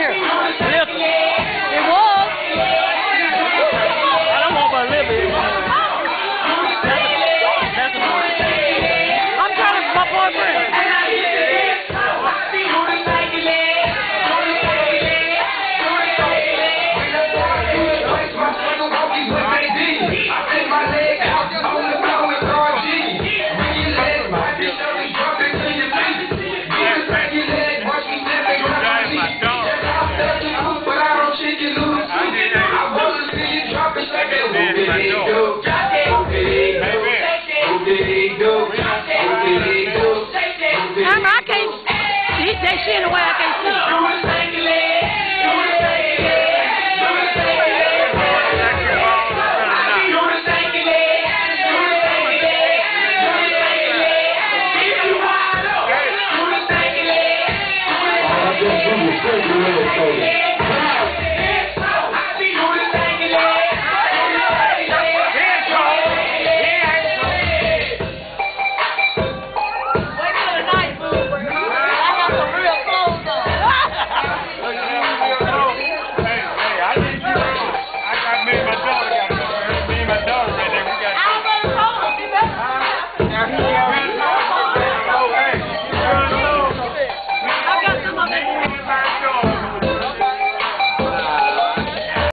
here.